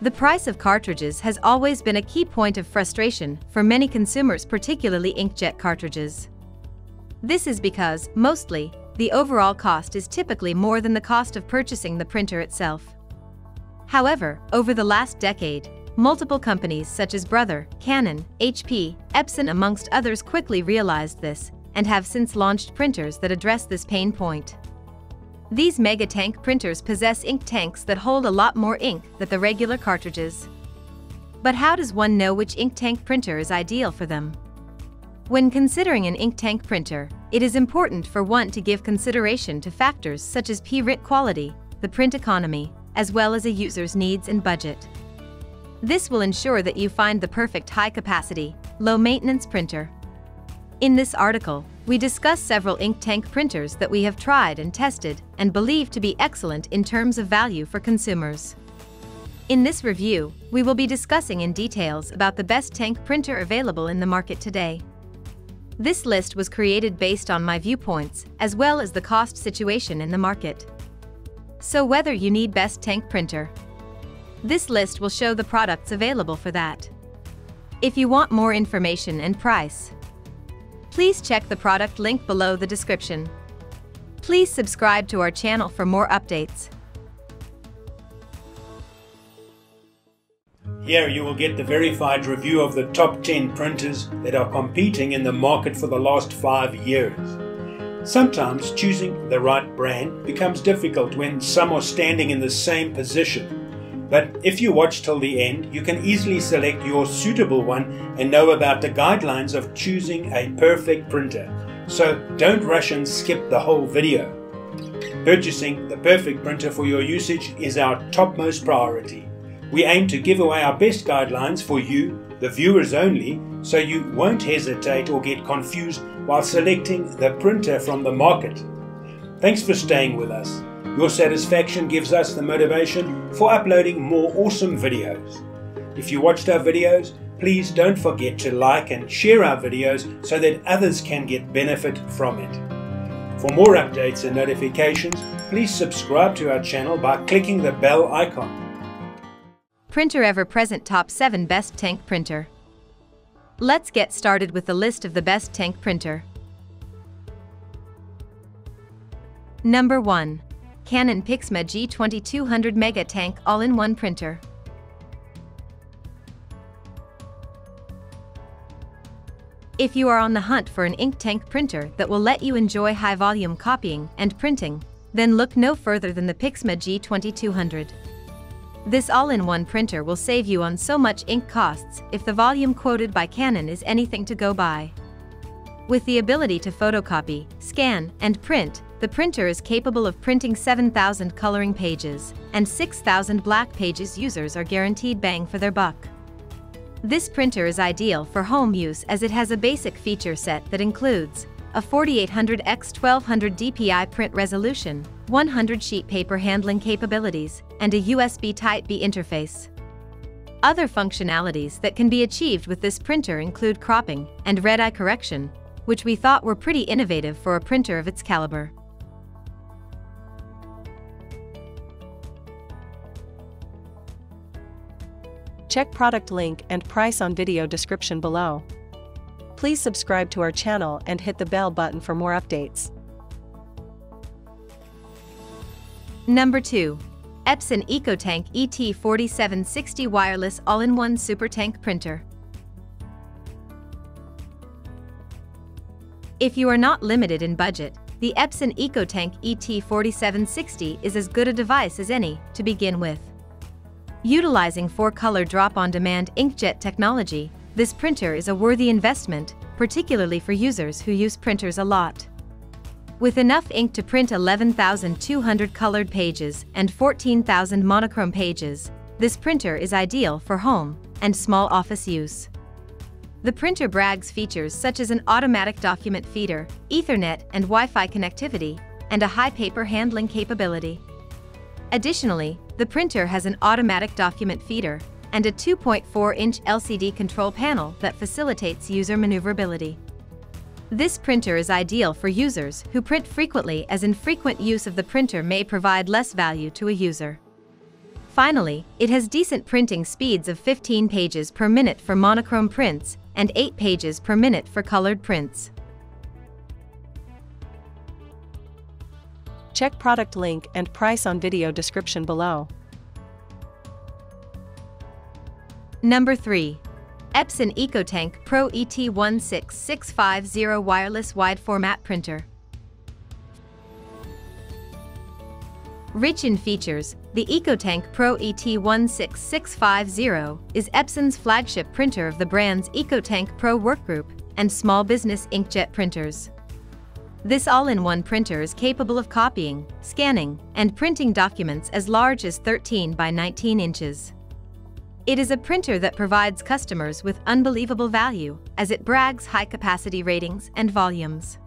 The price of cartridges has always been a key point of frustration for many consumers, particularly inkjet cartridges. This is because, mostly, the overall cost is typically more than the cost of purchasing the printer itself. However, over the last decade, multiple companies such as Brother, Canon, HP, Epson amongst others quickly realized this and have since launched printers that address this pain point. These mega tank printers possess ink tanks that hold a lot more ink than the regular cartridges. But how does one know which ink tank printer is ideal for them? When considering an ink tank printer, it is important for one to give consideration to factors such as print quality, the print economy, as well as a user's needs and budget. This will ensure that you find the perfect high-capacity, low-maintenance printer. In this article, we discuss several ink tank printers that we have tried and tested and believe to be excellent in terms of value for consumers. In this review, we will be discussing in details about the best tank printer available in the market today. This list was created based on my viewpoints as well as the cost situation in the market. So whether you need best tank printer, this list will show the products available for that. If you want more information and price, Please check the product link below the description. Please subscribe to our channel for more updates. Here you will get the verified review of the top 10 printers that are competing in the market for the last 5 years. Sometimes choosing the right brand becomes difficult when some are standing in the same position but if you watch till the end, you can easily select your suitable one and know about the guidelines of choosing a perfect printer. So don't rush and skip the whole video. Purchasing the perfect printer for your usage is our topmost priority. We aim to give away our best guidelines for you, the viewers only, so you won't hesitate or get confused while selecting the printer from the market. Thanks for staying with us. Your satisfaction gives us the motivation for uploading more awesome videos. If you watched our videos, please don't forget to like and share our videos so that others can get benefit from it. For more updates and notifications, please subscribe to our channel by clicking the bell icon. Printer Ever Present Top 7 Best Tank Printer Let's get started with the list of the best tank printer. Number 1. Canon Pixma G2200 Mega Tank All-in-One Printer. If you are on the hunt for an ink tank printer that will let you enjoy high-volume copying and printing, then look no further than the Pixma G2200. This all-in-one printer will save you on so much ink costs if the volume quoted by Canon is anything to go by. With the ability to photocopy, scan, and print, the printer is capable of printing 7,000 coloring pages, and 6,000 black pages users are guaranteed bang for their buck. This printer is ideal for home use as it has a basic feature set that includes a 4800 x 1200 dpi print resolution, 100 sheet paper handling capabilities, and a USB Type-B interface. Other functionalities that can be achieved with this printer include cropping and red-eye correction, which we thought were pretty innovative for a printer of its caliber. Check product link and price on video description below. Please subscribe to our channel and hit the bell button for more updates. Number 2. Epson EcoTank ET4760 Wireless All-in-One Super Tank Printer. If you are not limited in budget, the Epson EcoTank ET4760 is as good a device as any to begin with. Utilizing four-color drop-on-demand inkjet technology, this printer is a worthy investment, particularly for users who use printers a lot. With enough ink to print 11,200 colored pages and 14,000 monochrome pages, this printer is ideal for home and small office use. The printer brags features such as an automatic document feeder, Ethernet and Wi-Fi connectivity, and a high paper handling capability. Additionally, the printer has an automatic document feeder and a 2.4-inch LCD control panel that facilitates user maneuverability. This printer is ideal for users who print frequently as infrequent use of the printer may provide less value to a user. Finally, it has decent printing speeds of 15 pages per minute for monochrome prints and 8 pages per minute for colored prints. Check product link and price on video description below. Number 3. Epson EcoTank Pro ET16650 Wireless Wide Format Printer. Rich in features, the EcoTank Pro ET16650 is Epson's flagship printer of the brand's EcoTank Pro workgroup and small business inkjet printers. This all-in-one printer is capable of copying, scanning, and printing documents as large as 13 by 19 inches. It is a printer that provides customers with unbelievable value as it brags high-capacity ratings and volumes.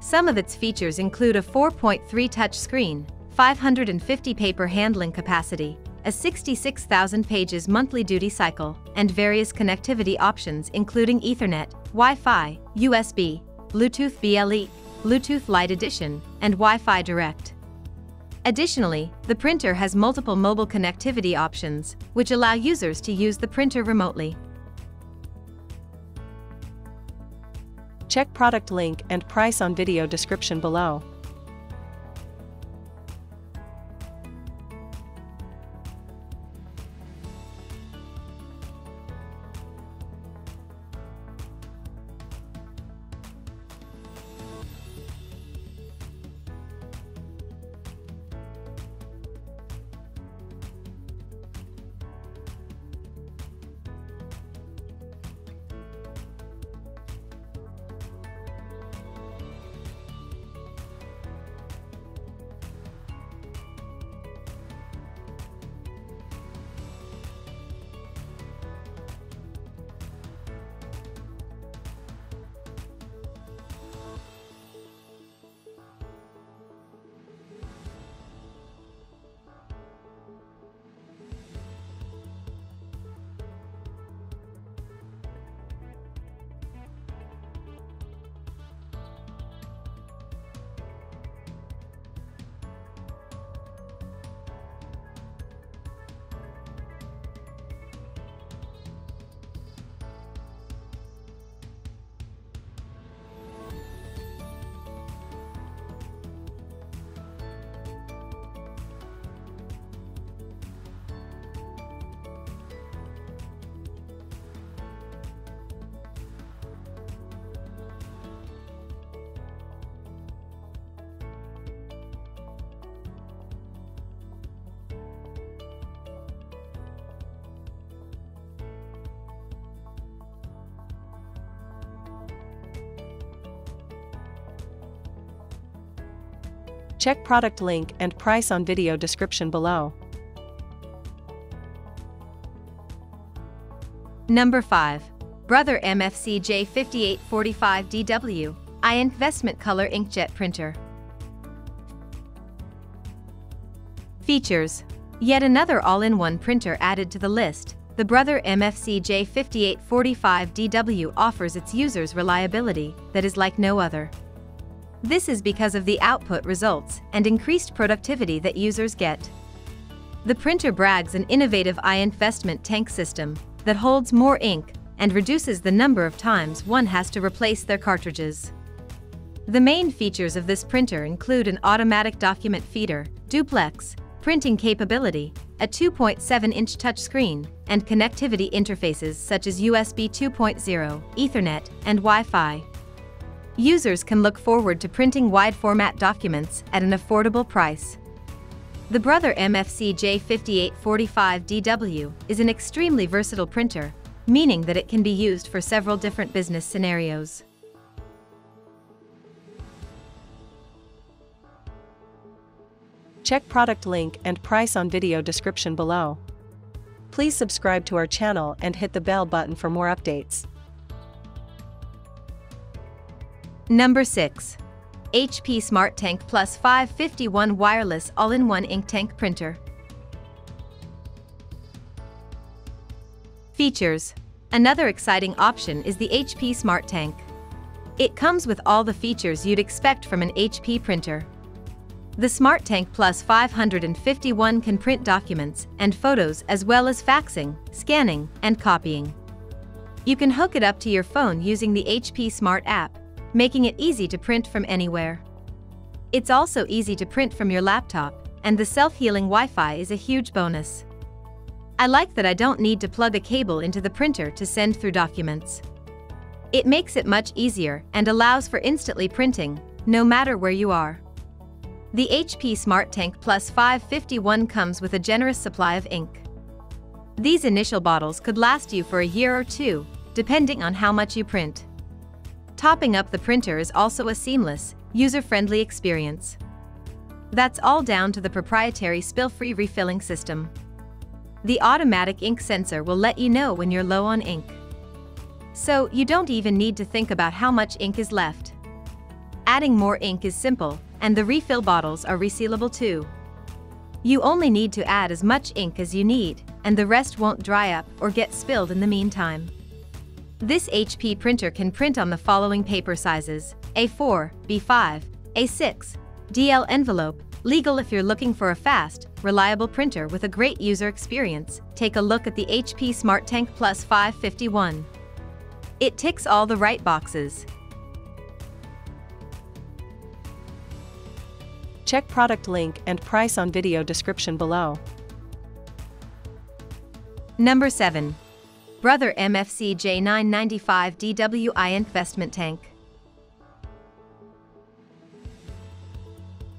Some of its features include a 4.3 touch screen, 550 paper handling capacity, a 66,000 pages monthly duty cycle, and various connectivity options including Ethernet, Wi-Fi, USB, Bluetooth BLE, Bluetooth Lite Edition, and Wi-Fi Direct. Additionally, the printer has multiple mobile connectivity options, which allow users to use the printer remotely. Check product link and price on video description below. Check product link and price on video description below. Number 5. Brother MFC J5845DW, iInkVestment Color Inkjet Printer. Features Yet another all-in-one printer added to the list, the Brother MFC J5845DW offers its users reliability that is like no other. This is because of the output results and increased productivity that users get. The printer brags an innovative iInkVestment tank system that holds more ink and reduces the number of times one has to replace their cartridges. The main features of this printer include an automatic document feeder, duplex, printing capability, a 2.7-inch touchscreen, and connectivity interfaces such as USB 2.0, Ethernet, and Wi-Fi. Users can look forward to printing wide-format documents at an affordable price. The Brother MFC J5845DW is an extremely versatile printer, meaning that it can be used for several different business scenarios. Check product link and price on video description below. Please subscribe to our channel and hit the bell button for more updates. Number 6. HP Smart Tank Plus 551 Wireless All-in-One Ink Tank Printer. Features Another exciting option is the HP Smart Tank. It comes with all the features you'd expect from an HP printer. The Smart Tank Plus 551 can print documents and photos as well as faxing, scanning, and copying. You can hook it up to your phone using the HP Smart app, making it easy to print from anywhere. It's also easy to print from your laptop, and the self-healing Wi-Fi is a huge bonus. I like that I don't need to plug a cable into the printer to send through documents. It makes it much easier and allows for instantly printing, no matter where you are. The HP Smart Tank Plus 551 comes with a generous supply of ink. These initial bottles could last you for a year or two, depending on how much you print. Topping up the printer is also a seamless, user-friendly experience. That's all down to the proprietary spill-free refilling system. The automatic ink sensor will let you know when you're low on ink. So you don't even need to think about how much ink is left. Adding more ink is simple, and the refill bottles are resealable too. You only need to add as much ink as you need, and the rest won't dry up or get spilled in the meantime. This HP printer can print on the following paper sizes, A4, B5, A6, DL envelope, legal if you're looking for a fast, reliable printer with a great user experience, take a look at the HP Smart Tank Plus 551. It ticks all the right boxes, Check product link and price on video description below. Number 7. Brother MFC J995 DW iInkVestment Tank.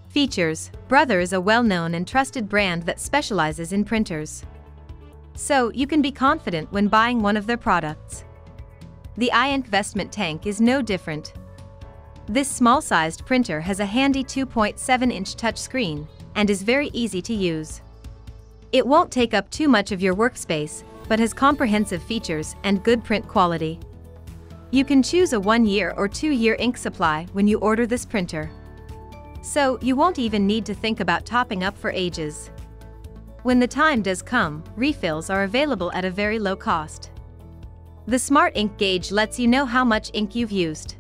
Features Brother is a well known and trusted brand that specializes in printers. So, you can be confident when buying one of their products. The iInkVestment tank is no different, this small-sized printer has a handy 2.7-inch touchscreen and is very easy to use. It won't take up too much of your workspace, but has comprehensive features and good print quality. You can choose a one-year or two-year ink supply when you order this printer. So, you won't even need to think about topping up for ages. When the time does come, refills are available at a very low cost. The Smart Ink Gauge lets you know how much ink you've used.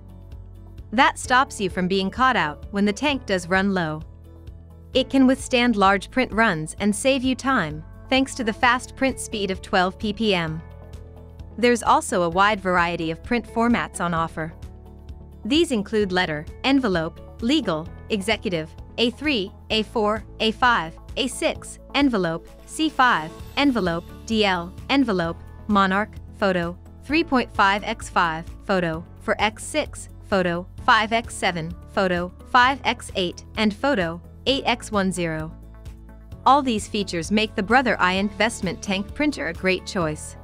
That stops you from being caught out when the tank does run low. It can withstand large print runs and save you time, thanks to the fast print speed of 12 ppm. There's also a wide variety of print formats on offer. These include letter, envelope, legal, executive, A3, A4, A5, A6, envelope, C5, envelope, DL, envelope, monarch, photo, 3.5x5, photo, for X6, photo, 5x7, photo, 5x8, and photo, 8x10. All these features make the Brother iInkVestment Tank printer a great choice.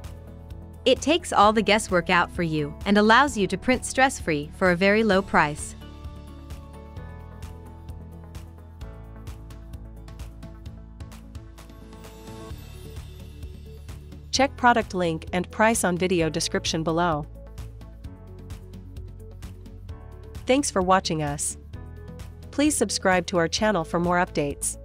It takes all the guesswork out for you and allows you to print stress-free for a very low price. Check product link and price on video description below. Thanks for watching us. Please subscribe to our channel for more updates.